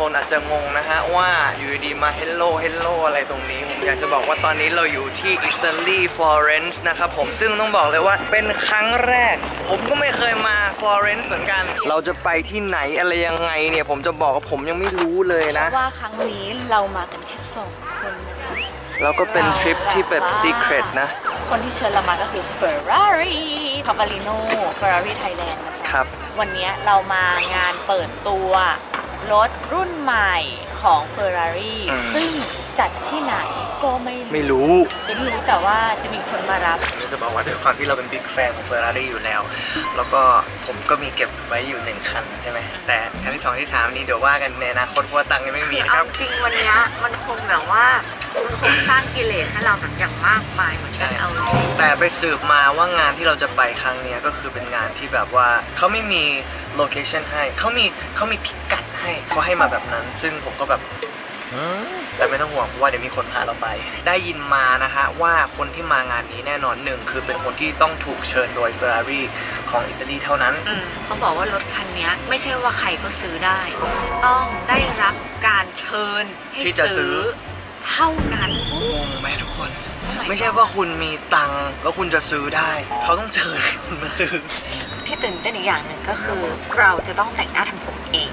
คนอาจจะงงนะฮะว่าอยู่ดีๆมา hello hello อะไรตรงนี้ผมอยากจะบอกว่าตอนนี้เราอยู่ที่อิตาลีฟลอเรนซ์นะครับผมซึ่งต้องบอกเลยว่าเป็นครั้งแรก ผมก็ไม่เคยมาฟลอเรนซ์เหมือนกัน เราจะไปที่ไหนอะไรยังไงเนี่ย ผมจะบอกว่าผมยังไม่รู้เลยนะ ว่าครั้งนี้เรามากันแค่สองคนนะจ๊ะแล้วก็เป็นทริปที่แบบ secret นะ คนที่เชิญเรามาก็คือ Ferrari c a v a l i n o Ferrari Thailand นะจ๊ะครับ วันนี้เรามางานเปิดตัว รถรุ่นใหม่ของ Ferrari อืมซึ่งจัดที่ไหนก็ไม่ไม่รู้ไม่รู้แต่ว่าจะมีคนมารับเราจะบอกว่าด้วยความที่เราเป็นบิ๊กแฟนของ Ferrari อยู่แล้ว แล้วก็ผมก็มีเก็บไว้อยู่หนึ่งคันใช่ไหม แต่คันที่สองที่สามนี้เดี๋ยวว่ากันในอนาคตเพราะว่าตังค์ยังไม่มีนะครับ จริงวันนี้มันคงแบบว่ามันคงสร้างกิเลสให้เราแบบอย่างมากมายเหมือนกันใช่เอาแต่ไปสืบมาว่างานที่เราจะไปครั้งเนี้ยก็คือเป็นงานที่แบบว่าเขาไม่มีโลเคชันให้เขามีเขามีพิกัด ให้เขาให้มาแบบนั้น ซึ่งผมก็แบบแต่ไม่ต้องห่วงเพราะว่าเดี๋ยวมีคนพาเราไป ได้ยินมานะฮะว่าคนที่มางานนี้แน่นอนหนึ่งคือเป็นคนที่ต้องถูกเชิญโดย Ferrari ของอิตาลีเท่านั้นอืมเขาบอกว่ารถคันนี้ไม่ใช่ว่าใครก็ซื้อได้ ต้องได้รับการเชิญให้ที่จะซื้อเท่านั้นงงไหมทุกคน my ไม่ใช่ว่าคุณมีตังค์แล้วคุณจะซื้อได้ เขาต้องเชิญให้คุณมาซื้อ ที่ตื่นเต้นอีกอย่างหนึ่งก็คือ เราจะต้องแต่งหน้าทำผมเอง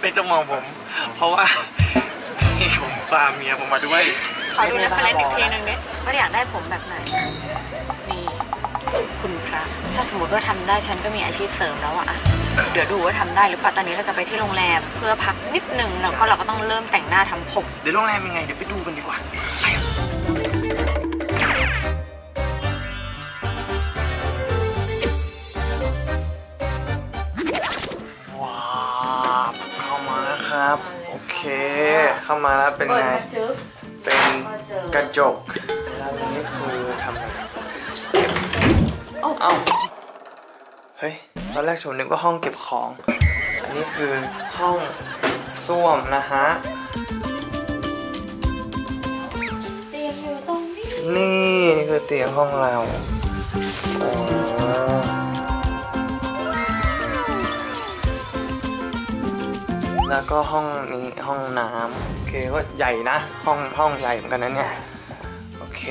ไม่ต้องมองผม เพราะว่านี่ผมพาเมียผมมาด้วยขอดู reference อีกทีหนึงดิว่าอยากได้ผมแบบไหนนี่คุณพระถ้าสมมติว่าทำได้ฉันก็มีอาชีพเสริมแล้วอะอะ เดี๋ยวดูว่าทำได้หรือเปล่าตอนนี้เราจะไปที่โรงแรมเพื่อพักนิดนึงแล้วก็เราก็ต้องเริ่มแต่งหน้าทำผมเดี๋ยวโรงแรมยังไงเดี๋ยวไปดูกันดีกว่าไปครับว้าวเข้ามาแล้วครับ โอเค เข้ามาแล้วเป็นไง เป็นกระจกแล้วอันนี้คือทำอะไรเก็บเอ้าเฮ้ย ตอนแรกผมนึกว่าห้องเก็บของ อันนี้คือห้องส้วมนะฮะเตียงอยู่ตรงนี้ นี่นี่คือเตียงห้องเราอ๋อแล้วก็ห้องนี้ห้องน้ำโอเคก็ใหญ่นะ ห้องห้องใหญ่เหมือนกันนะเนี่ย โอเค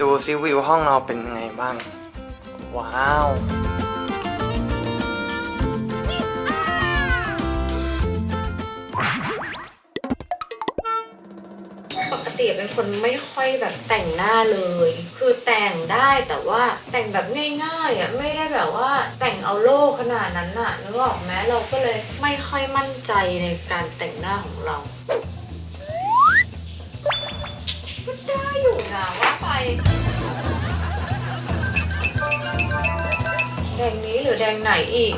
ดูซิวิวห้องเราเป็นยังไงบ้าง ว้าว ติเป็นคนไม่ค่อยแบบแต่งหน้าเลย คือแต่งได้แต่ว่าแต่งแบบง่ายๆอะไม่ได้แบบว่าแต่งเอาโลกขนาดนั้นน่ะนึกออกไหมเราก็เลยไม่ค่อยมั่นใจในการแต่งหน้าของเราก็ได้อยู่นะว่าไปแดงนี้หรือแดงไหนอีก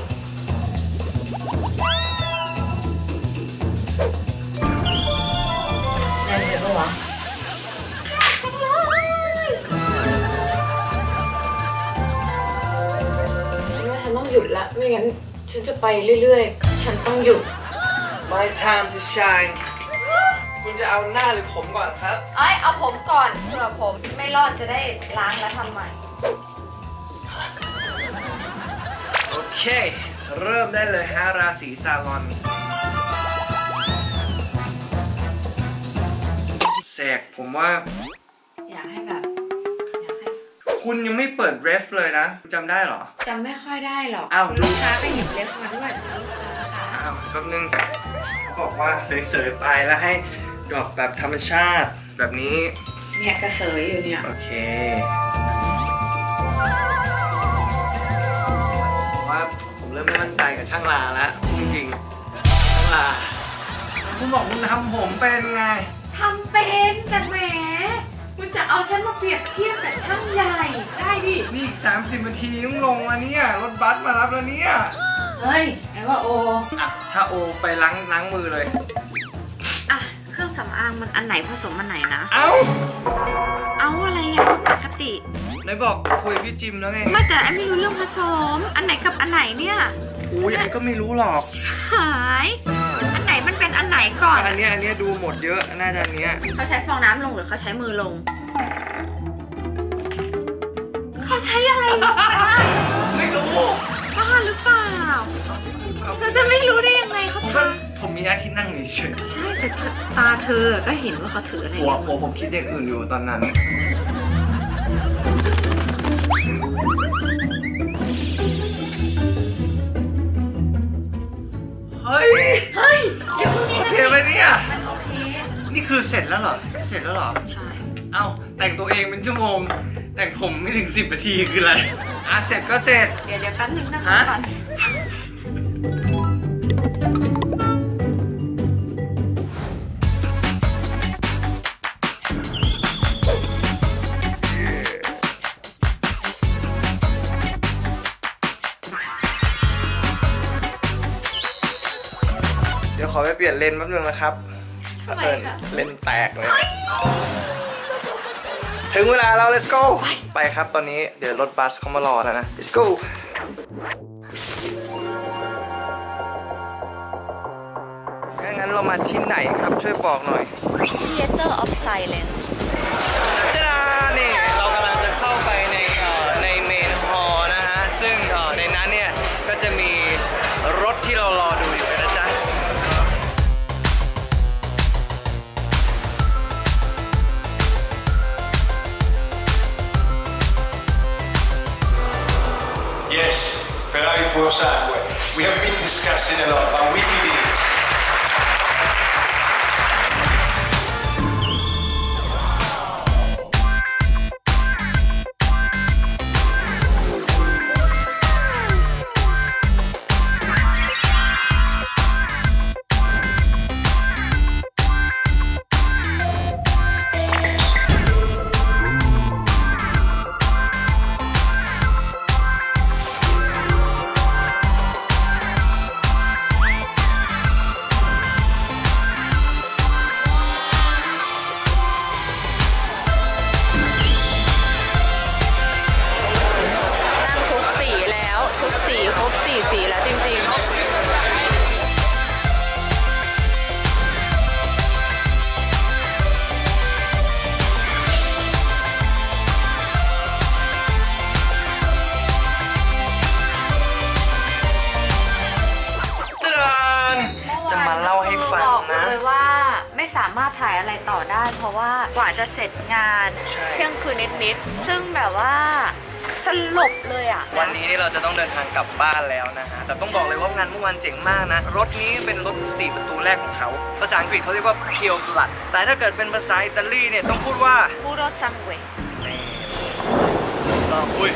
แดงเลยปะวะ ไม่งั้นฉันจะไปเรื่อยๆ ฉันต้องหยุด My time to shine คุณจะเอาหน้าหรือผมก่อนครับ เอ้ยเอาผมก่อนเผื่อผมไม่รอดจะได้ล้างแล้วทำใหม่ โอเค เริ่มได้เลยฮะราศีซาลอนแสกผมว่า คุณยังไม่เปิดเรฟเลยนะจำได้เหรอ จำไม่ค่อยได้หรอกอ้าว คุณลูกค้าไปหยิบเล็บมาด้วยลูกค้าค่ะอ้าวแป๊บนึงเขาบอกว่าเสยๆไปแล้วให้ดอกแบบธรรมชาติแบบนี้ เนี่ยกระเสยอยู่เนี่ย โอเคผมว่าผมเริ่มไม่มั่นใจกับช่างลาแล้วพูดจริงๆช่างลาคุณบอกคุณทำผมเป็นไง ทำเป็นแต่แหม คุณจะเอาฉันมาเปรียบเทียบกับช่างใหญ่ได้ดินี่อีก30นาทีต้องลงแล้วเนี่ยรถบัสมารับแล้วเนี่ยเฮ้ยไอ้ว่าโออะถ้าโอไปล้างล้างมือเลย อะเครื่องสำอางมันอันไหนผสมอันไหนนะ เอ้า เอาอะไรอะปกติไหนบอกคุยกับพี่จิมแล้วไงไม่แต่ไอ้ไม่รู้เรื่องผสม อันไหนกับอันไหนเนี่ย อุ้ยไอ้ก็ไม่รู้หรอก หายอันไหน มันเป็นอันไหนก่อน อันเนี้ยอันเนี้ยดูหมดเยอะ น่าจะอันเนี้ยเขาใช้ฟองน้ำลงหรือเขาใช้มือลง เขาใช้อะไรลงนะไม่รู้บ้าหรือเปล่าเอาเราจะไม่รู้ได้มีหน้าที่นั่งเฉยใช่แต่ตาเธอก็เห็นว่าเขาถืออะไรๆหัวหัวผมคิดอย่างอื่นอยู่ตอนนั้น เคไหมเนี่ย มันโอเคนี่คือเสร็จแล้วเหรอ เสร็จแล้วเหรอ ใช่เอ้าแต่งตัวเองเป็นชั่วโมง แต่งผมไม่ถึงสิบนาทีคืออะไร อะเสร็จก็เสร็จ เดี๋ยวเดี๋ยวแป๊บนึงนะฮะก่อน ปเปลี่ยนเลนส์แป๊บนึงนะครับเอิญเลนส์แตกเลย ถึงเวลาแล้ว let's go ไปครับตอนนี้เดี๋ยวรถบัสเขามารอแล้วนะ let's go ถ้างั้นเรามาที่ไหนครับช่วยบอกหน่อย Theater of Silence We have been discussing a lot, but we ามารถถ่ายอะไรต่อได้ เพราะว่ากว่าจะเสร็จงานใช่ เที่ยงคืนนิดๆซึ่งแบบว่าสลบเลยอะ วันนี้นี่เราจะต้องเดินทางกลับบ้านแล้วนะฮะ แต่ต้องบอกเลยว่างานเมื่อวานเจ๋งมากนะ รถนี้เป็นรถ 4 ประตูแรกของเขา ภาษาอังกฤษเขาเรียกว่า Pure Blood แต่ถ้าเกิดเป็นภาษาอิตาลีเนี่ยต้องพูดว่า พูโรซังเวนี่ลองอุ้ย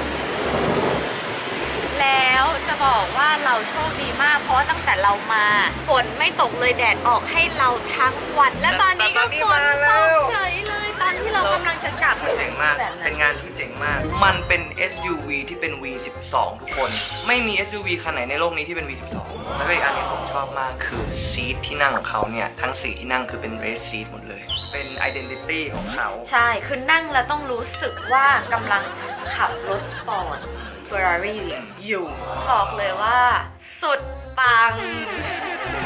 แล้วจะบอกว่าเราโชคดีมาก เพราะว่าตั้งแต่เรามาฝนไม่ตกเลยแดดออกให้เราทั้งวัน และตอนนี้ก็ฝนตกเฉยเลยตอนที่เรากำลังจะกลับมันเจ๋งมากแบบนั้เป็นนงานที่เจ๋งมาก มันเป็น SUV ที่เป็น V12 ทุกคน ไม่มี SUV คันไหนในโลกนี้ที่เป็น V12 แล้วก็อีกอันที่ผมชอบมากคือซีทที่นั่งของเขาเนี่ยทั้งสี่ที่นั่งคือเป็น red seat หมดเลย เป็น identity ของเขา ใช่ คือนั่งแล้วต้องรู้สึกว่ากำลังขับรถสปอร์ต Ferrari อยู่ บอกเลยว่าสุดปัง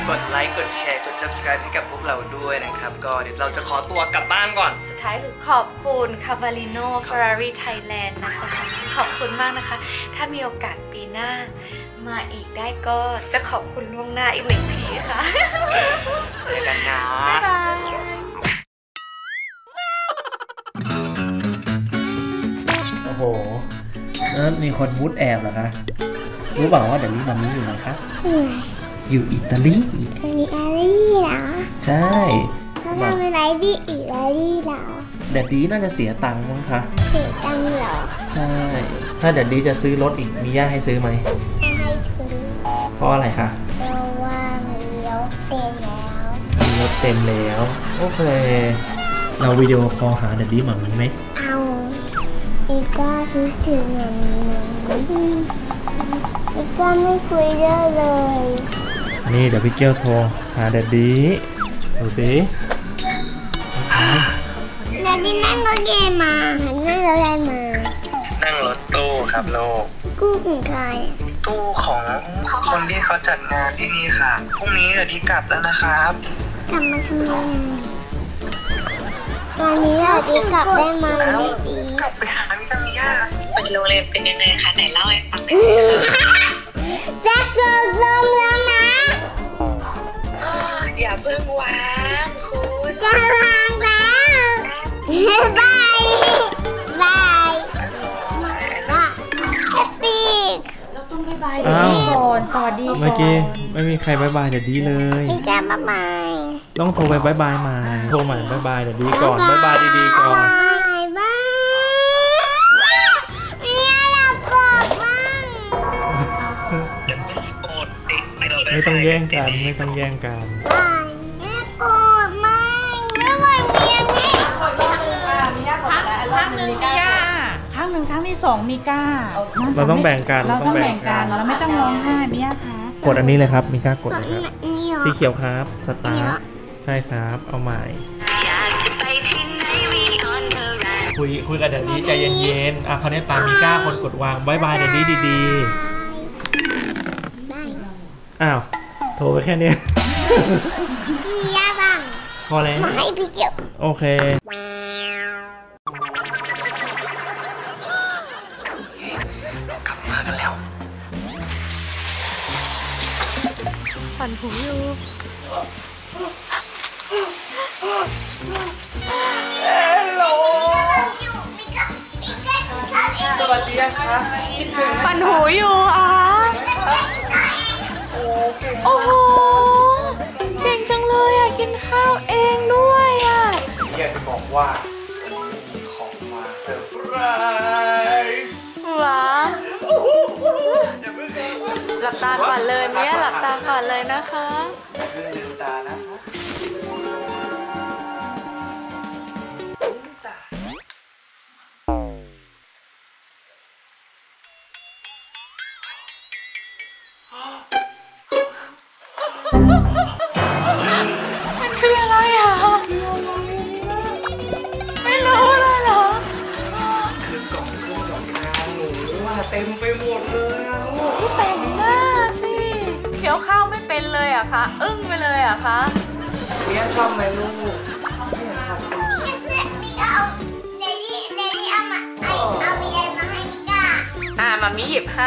กดไลค์ กดแชร์ กด subscribe ให้กับพวกเราด้วยนะครับ ก็เดี๋ยวเราจะขอตัวกลับบ้านก่อน สุดท้ายคือขอบคุณคา v า l ิโน Ferrari Thailand นะคะ ขอบคุณมากนะคะ ถ้ามีโอกาสปีหน้า มาอีกได้ก็จะขอบคุณล่วงหน้าอีกหนึ่งทีค่ะเจอกันนะบ๊ายบาย เออมีคนมุดแอบเหรอคะรู้เปล่าว่าเดี๋ยวนี้มามีอยู่ไหนคะอยู่อิตาลีอันนี้อาลี่เหรอ ใช่เขาทำอะไรที่อิตาลีเหรอแดดดี้น่าจะเสียตังค์มั้งคะเสียตังค์เหรอ ใช่ ถ้าแดดดี้จะซื้อรถอีกมีย่าให้ซื้อไหมไม่ให้ซื้อเพราะอะไรคะเพราะว่ามีรถเต็มแล้วมีรถเต็มแล้ว โอเค เราวิดีโอคอลหาแดดดี้หมามีไหม เอาอีกก็คิดถึงเหมือนอีกก็ไม่คุยเยอะเลย นี่เดี๋ยวพี่เกียวโทรหาแดดดี้ดูสิเดี๋ยวนี้นั่งรถเกมมาหันนั่งรถอะไรมา นั่งรถตู้ครับโลกกู้ของใครตู้ของคนที่เขาจัดงานที่นี่ค่ะ พรุ่งนี้เดี๋ยวที่กลับแล้วนะครับ กลับมาทำไม วันนี้เราดีกลับได้ไหมดีกลับไปหาพี่กามิยาไปโรงเรียนเป็นยังไงคะไหนเล่าให้ฟังหน่อยแจ็คเกิดลงแล้วนะอย่าเพิ่งวางคุณจะวางแล้วบายบายว่าแฮปปี้เราต้องบายบายก่อนสวัสดีก่อนเมื่อกี้ไม่มีใครบายบายเดี๋ยวดีเลยมีแกบายบาย ต้องโทรไปบายบายใหม่โทรใหม่บายบายเดี๋ยวดีก่อนบายบายดีๆก่อนบายบายมีอะไรกดบ้างไม่ต้องแย่งกันไม่ต้องแย่งกันบายมีอะไรกดบ้างไม่ไหวมีอันนี้ข้างหนึ่งมีก้าข้างหนึ่งครั้งที่สองมีก้า เราต้องแบ่งกัน เราต้องแบ่งกัน เราเราต้องแบ่งกันไม่ต้องร้องไห้มิยาคะ กดอันนี้เลยครับมีก้ากดกดเลยครับอันนี้เหรอ สีเขียวครับ สตาร์ทใช่ครับ เอาใหม่ คุยคุยกับ daddy ใจเย็นๆ อะคราวนี้ตามมีก้าคนกดวาง bye bye daddy ดี bye ๆอ้าว โทรไปแค่นี้พี่มียาบ้างพอแล้วมาให้พี่เก็บโอเค ฝันหูอยู่สวัสดีค่ะคิดถึงฝันหูอยู่อะโอ้โหเก่งจังเลยอะ กินข้าวเองด้วยอะอยากจะบอกว่ามีของมาเซอร์ไพรส์หวา หลับตาก่อนเลยเมียหลับตาก่อนเลยนะคะอย่าเพิ่งลืมตานะ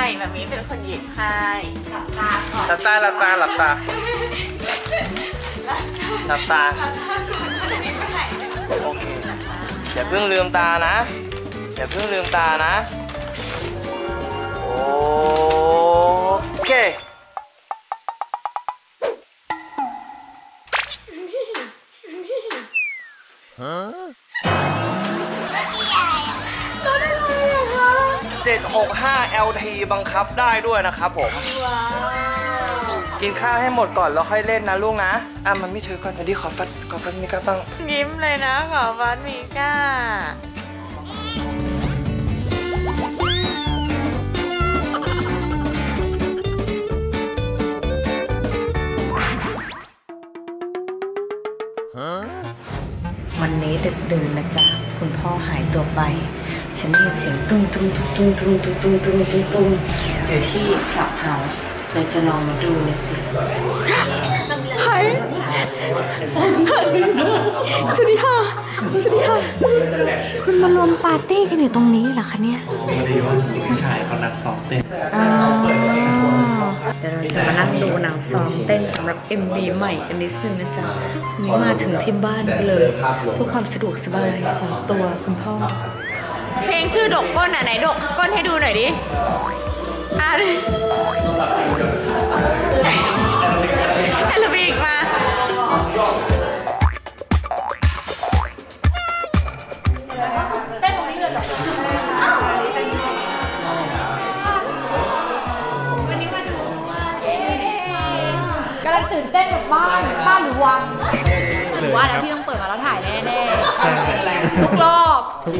มีหยิบให้มามีเป็นคนหยิบให้หลับตาก่อนหลับตาหลับตาหลับตาหลับตาโอเคอย่าเพิ่งลืมตานะอย่าเพิ่งลืมตานะโอเค 765 LT บังคับได้ด้วยนะครับผมกินข้าวให้หมดก่อนแล้วค่อยเล่นนะลูกนะ อะมันไม่ถือก่อนเดี๋ยวดิขอฟัดขอฟัดมิก้าบ้าง ยิ้มเลยนะขอฟันมีก้า วันนี้ดึกดื่นนะจ๊ะ คุณพ่อหายตัวไป ฉันได้ยินเสียงตุ้งตุ้งตุ้งตุ้งตุ้งตุ้งตุ้งตุ้งตุ้งตุ้งอยู่ที่คลับเฮาส์เลยจะลองมาดูนะสิหายสวัสดีค่ะ สวัสดีค่ะ คุณมารวมปาร์ตี้กันอยู่ตรงนี้เหรอคะเนี่ยพอดีว่าผู้ชายเขานัดซ้อมเต้นเดี๋ยวเราจะมานั่งดูหนังซ้อมเต้นสำหรับ MV ใหม่กันนิดนึงนะจ๊ะวันนี้มาถึงที่บ้านกันเลยเพื่อความสะดวกสบายของตัวคุณพ่อ เพลงชื่อดกก้นอะไหนดกก้นให้ดูหน่อยดิอะ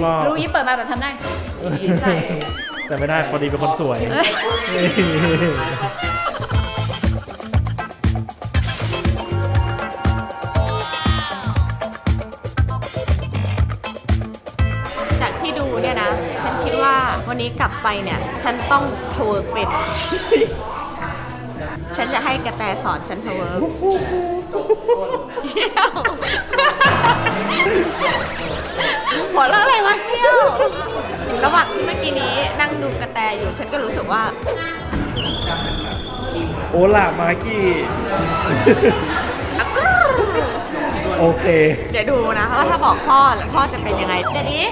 รอบ รู้ยี่เปิดมาแบบทำได้ใส่แต่ไม่ได้พอดีเป็นคนสวยเอ้ยจากที่ดูเนี่ยนะ ฉันคิดว่าวันนี้กลับไปเนี่ย ฉันต้อง twerk เป็น ฉันจะให้กระแตสอนฉัน twerkเที่ยวหัวเราะอะไรวะเที่ยว ระหว่างที่เมื่อกี้นี้นั่งดูกระแตอยู่ ฉันก็รู้สึกว่า โอลามากี้ โอโอเค เดี๋ยวดูนะว่าถ้าบอกพ่อแล้วพ่อจะเป็นยังไงเดี๋ยวนี้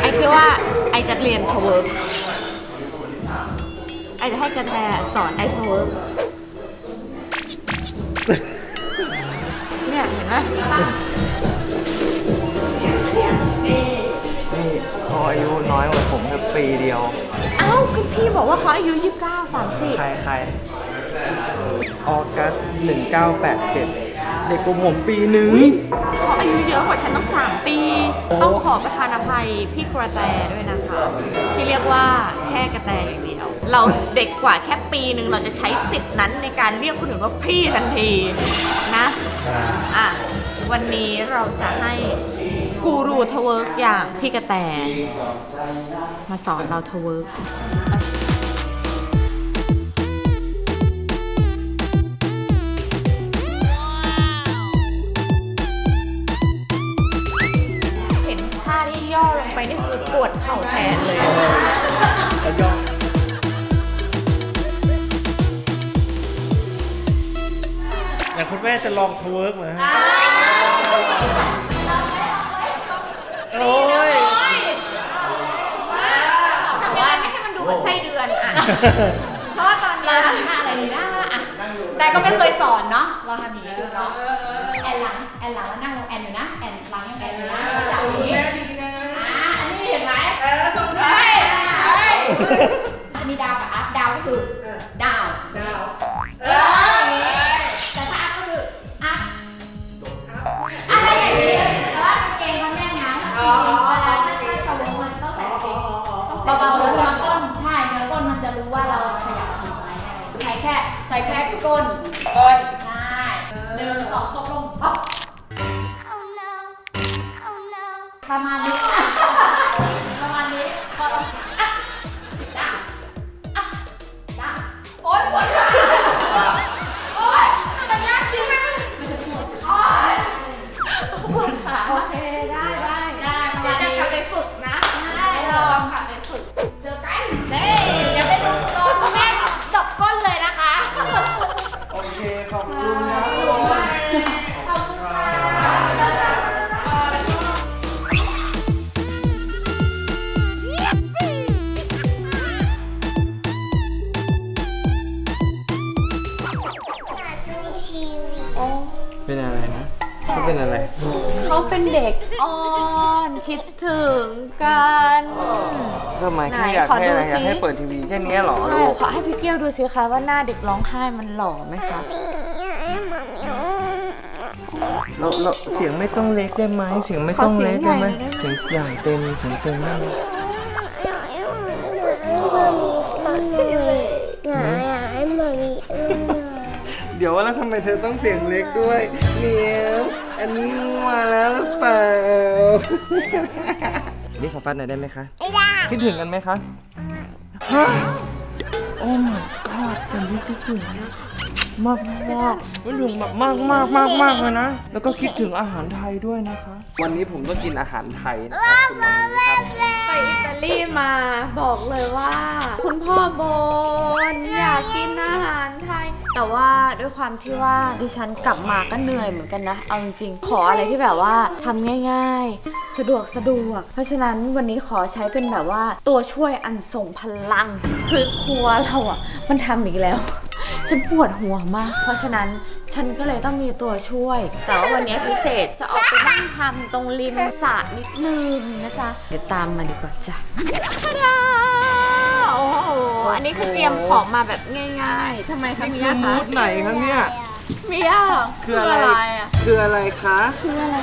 I คิดว่า I จะเรียน twerk I จะให้กระแตสอน I twerk เนี่ยเห็นไหมนี่เขาอายุน้อยกว่าผมแค่ปีเดียว เอ้าก็พี่บอกว่าเขาอายุ29 30ใครใคร August 1987 เด็กกว่าผมปีหนึ่งเขาอายุเยอะกว่าฉันต้องสามปี ต้องขอประทานอภัยพี่กระแตด้วยนะคะ ที่เรียกว่าแค่กระแตอย่างเดียว เราเด็กกว่าแค่ปีหนึ่งเราจะใช้สิทธิ์นั้นในการเรียกคนอื่นว่าพี่ทันทีนะอะวันนี้เราจะให้กูรู twerk อย่างพี่กระแต มาสอนเรา twerkเห็นท่าที่ย่อลงไปนี่คือปวดเข่าแทนเลย แต่คุณแม่จะลอง twerk เหรอฮะโอ้ยแต่ว่าไม่ให้มันดูเหมือนไส้เดือนอะ เพราะว่าตอนนี้ทำท่าอะไรดีนะอะ แต่ก็ไม่เคยสอนเนาะ เราทำอย่างนี้ดูเนาะ แอนหลัง แอนหลังแล้วนั่งลงแอนอยู่นะ แอนหลังยังแอนอยู่นะจับอย่างนี้อ่าอันนี้เห็นไหมเฮ้ยเฮ้ยจะมีดาวกับอัพดาวก็คือ ถ้าจริงถ้าถ้าสมมติมันต้องใส่กางเกงเบาๆแล้วนื้อก้นใช่เนื้อก้นมันจะรู้ว่าเราขยับถึงไหมใช้แค่ใช้แค่ก้นก้นใช่หนึ่งสองตกลงปั๊บ Oh no. Oh no. ประมาณนี้ อะไร เขาเป็นเด็กอ่อนคิดถึงกันทำไมไหนแค่อยากขอให้อะไรดูอยากสิให้เปิดทีวีแค่เนี้ยเหรอใช่ลูกขอให้พี่เกี้ยวดูสิคะว่าหน้าเด็กร้องไห้มันหล่อไหมคะเราเราเสียงไม่ต้องเล็กได้ไหมเสียงไม่ต้องเล็กได้ไหมเสียงใหญ่เต็มเสียงเต็มมากเดี๋ยวแล้วทำไมเธอต้องเสียงเล็กด้วยเนี่ย อันนี้มาแล้วหรือเปล่า นี่ขอฟันหน่อยได้ไหมคะคิดถึงกันไหมคะฮะโอ้ my god เป็นที่คิดถึงมากมากคิดถึงแบบมากมากมากมากเลยนะ แล้วก็คิดถึงอาหารไทยด้วยนะคะ วันนี้ผมต้องกินอาหารไทยนะครับคุณมัมมี่ครับไปอิตาลีมาบอกเลยว่า คุณพ่อโบนอยากกินอาหารไทย แต่ว่าด้วยความที่ว่าดิฉันกลับมาก็เหนื่อยเหมือนกันนะ เอาจริงๆ ขออะไรที่แบบว่าทำง่าย ๆ สะดวกสะดวก เพราะฉะนั้นวันนี้ขอใช้เป็นแบบว่าตัวช่วยอันส่งพลัง คือครัวเราอะ มันทำอีกแล้ว ฉันปวดหัวมาก เพราะฉะนั้นฉันก็เลยต้องมีตัวช่วย แต่ว่าวันนี้พิเศษจะออกไปนั่งทำตรงริมสระนิดนึงนะจ๊ะ เดี๋ยวตามมาดีกว่าจ้ะ อันนี้คือเตรียมของมาแบบง่ายๆทำไมคะมีคืออะมูคะดไหนครับเนี่ยมีอะคืออะไรอะคืออะไรคะคืออะไร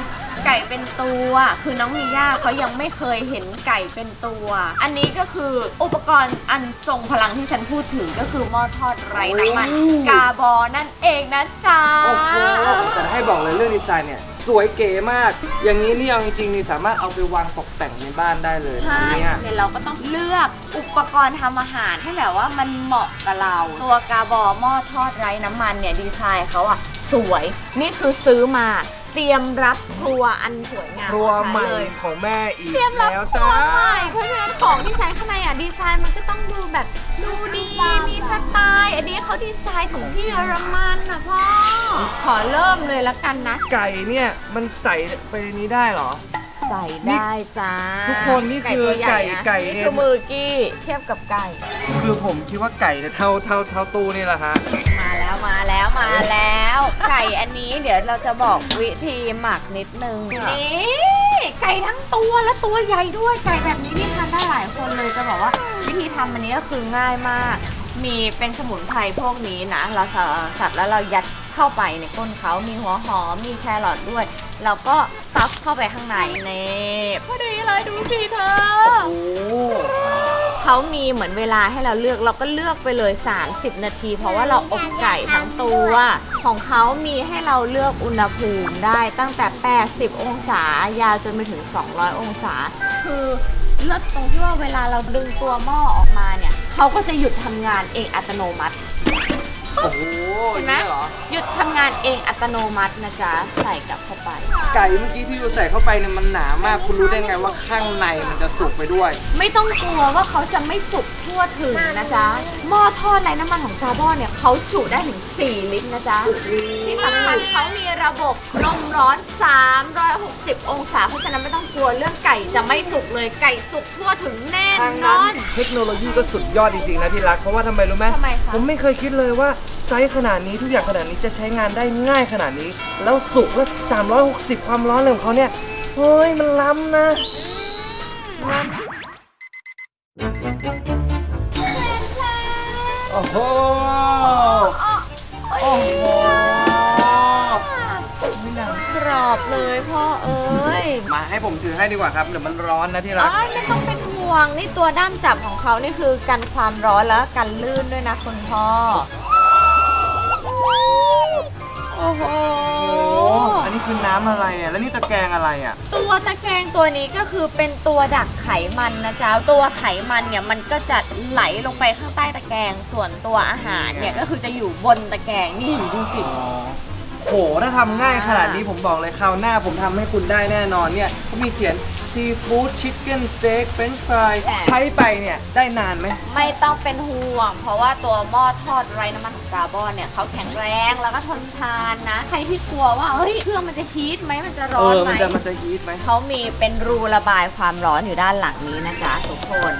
ไก่เป็นตัว คือน้องมีย่าเขายังไม่เคยเห็นไก่เป็นตัว อันนี้ก็คืออุปกรณ์อันทรงพลังที่ฉันพูดถึงก็คือหม้อทอดไร้น้ำมันกาบอนั่นเองนะจ๊ะโอ้โหแต่ให้บอกเลยเรื่องดีไซน์เนี่ย สวยเก๋มาก อย่างนี้นี่เอาจริงๆนี่สามารถเอาไปวางตกแต่งในบ้านได้เลยใช่เนี่ยเดี๋ยวเราก็ต้องเลือกอุปกรณ์ทำอาหารให้แบบว่ามันเหมาะกับเรา ตัวกาบอหม้อทอดไร้น้ำมันเนี่ยดีไซน์เขาอะสวย นี่คือซื้อมาเตรียมรับครัวอันสวยงามครัวของฉันใหม่เลย ของแม่อีกเตรียมรับแล้วครัจ้า วใหม่เพราะฉะนั้น ของที่ใช้ข้างในอะดีไซน์มันก็ต้องดูแบบดูดีมีสไตล์อันนี้เขาดีไซน์ถึงที่เยอรมันนะพ่อขอเริ่มเลยละกันนะ ไก่เนี่ยมันใส่ไปในนี้ได้เหรอ ใส่ได้จ้าทุกคนนี่คือตัวใหญ่นะไก่ไก่นี่เนี่ยคือมือกี้เทียบกับไก่ คือผมคิดว่าไก่เนี่ยเท่าเท่าเท่าตู้นี่แหละฮะมา แล้วมาแล้วมาแล้ว ไก่อันนี้เดี๋ยวเราจะบอกวิธีหมักนิดนึงนี่ไก่ทั้งตัวและตัวใหญ่ด้วยไก่แบบนี้นี่ทานได้หลายคนเลยจะบอกว่า วิธีทำอันนี้ก็คือง่ายมาก มีเป็นสมุนไพรพวกนี้นะ เราสับแล้วเรายัดเข้าไปในก้นเขามีหัวหอม มีแครอทด้วย แล้วก็ซับเข้าไปข้างในนี่พอดีเลยดูสิเธอโอ้ เขามีเหมือนเวลาให้เราเลือกเราก็เลือกไปเลย 30 นาที เพราะว่าเราอบไก่ทั้งตัว ของเขามีให้เราเลือกอุณหภูมิได้ตั้งแต่ 80 องศายาวจนไปถึง 200 องศา คือเลือกตรงที่ว่าเวลาเราดึงตัวหม้อออกมาเนี่ยเขาก็จะหยุดทำงานเองอัตโนมัติ โอ้โหเห็นไหมนี่เหรอ หยุดทำงานเองอัตโนมัตินะจ๊ะ ใส่กลับเข้าไป ไก่เมื่อกี้ที่เราใส่เข้าไปเนี่ยมันหนามาก คุณรู้ได้ไงว่าข้างในมันจะสุกไปด้วย ไม่ต้องกลัวว่าเขาจะไม่สุกทั่วถึงนะจ๊ะ หม้อทอดไร้น้ำมันของคาร์บอนเนี่ยเขาจุได้ถึง 4 ลิตรนะจ๊ะ ที่สำคัญเขามีระบบลมร้อน 360 องศา เพราะฉะนั้นไม่ต้องกลัวเรื่องไก่จะไม่สุกเลย ไก่สุกทั่วถึงแน่ทางนนั้อน น เทคโนโลยีก็สุดยอดจริงๆนะที่รัก เพราะว่าทำไมรู้ไหมทำไมคะ ผมไม่เคยคิดเลยว่าไซส์ขนาดนี้ทุกอย่างขนาดนี้จะใช้งานได้ง่ายขนาดนี้ แล้วสุกแล้ว360 ความร้อนเลยของเขาเนี่ยเฮ้ยมันล้ำนะโอ้โหโอ้โหกรอบเลยพ่อเอ้ยมาให้ผมถือให้ดีกว่าครับเดี๋ยวมันร้อนนะที่รักเอ้ยไม่ต้องเป็นห่วงนี่ตัวด้ามจับของเขานี่คือกันความร้อนแล้วกันลื่นด้วยนะคุณพ่อ โอ้โหโอ้อันนี้คือน้ำอะไรอะ แล้วนี่ตะแกรงอะไรอะ ตัวตะแกรงตัวนี้ก็คือเป็นตัวดักไขมันนะจ๊ะ ตัวไขมันเนี่ยมันก็จะไหลลงไปข้างใต้ตะแกรง ส่วนตัวอาหารเนี่ยก็คือจะอยู่บนตะแกรงนี่ดูสิ โหถ้าทำง่ายขนาดนี้ผมบอกเลยคราวหน้าผมทำให้คุณได้แน่นอนเนี่ยเขามีเขียน seafood chicken steak french fries ใช้ไปเนี่ย ได้นานไหม ไม่ต้องเป็นห่วง เพราะว่าตัวหม้อทอดไร้น้ำมันของคาร์บอนเนี่ยเขาแข็งแรงแล้วก็ทนทานนะ ใครที่กลัวว่า เฮ้ย เครื่องมันจะ heat ไหมมันจะร้อนไหมมันจะมันจะ heat ไหมเขามีเป็นรูระบายความร้อนอยู่ด้านหลังนี้นะจ๊ะทุกคน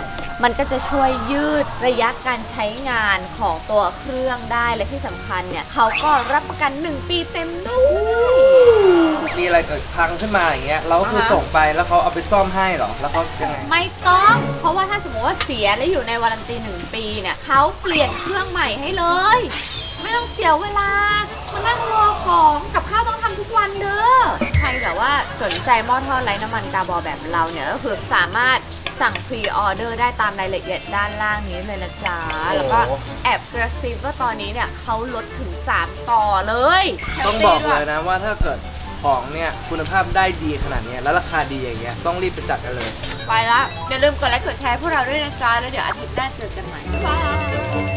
มันก็จะช่วยยืดระยะการใช้งานของตัวเครื่องได้และที่สำคัญเนี่ยเขาก็รับประกัน 1 ปีเต็มด้วยมีอะไรเกิดพังขึ้นมาอย่างเงี้ยเราก็คืออ่าฮะส่งไปแล้วเขาเอาไปซ่อมให้เหรอ แล้วเขายังไง ไม่ต้อง เพราะว่าถ้าสมมติว่าเสียแล้วอยู่ในวารันตีหนึ่งปีเนี่ยเขาเปลี่ยนเครื่องใหม่ให้เลย ไม่ต้องเสียเวลามานั่งรอของกับข้าวต้องทำทุกวันเด้อ ใครแบบว่าสนใจหม้อทอดไร้น้ำมันกาบอแบบเราเนี่ยก็คือสามารถ สั่งพรีออเดอร์ได้ตามรายละเอียดด้านล่างนี้เลยนะจ๊ะ แล้วก็แอบกระซิบว่าตอนนี้เนี่ยเขาลดถึง 3 ต่อเลยต้องบอกเลยนะว่าถ้าเกิดของเนี่ยคุณภาพได้ดีขนาดเนี้ยแล้วราคาดีอย่างเงี้ยต้องรีบไปจัดกันเลย ไปละอย่าลืมกดไลค์กดแชร์พวกเราด้วยนะจ๊ะแล้วเดี๋ยวอาทิตย์หน้าเจอกันใหม่บ๊ายบาย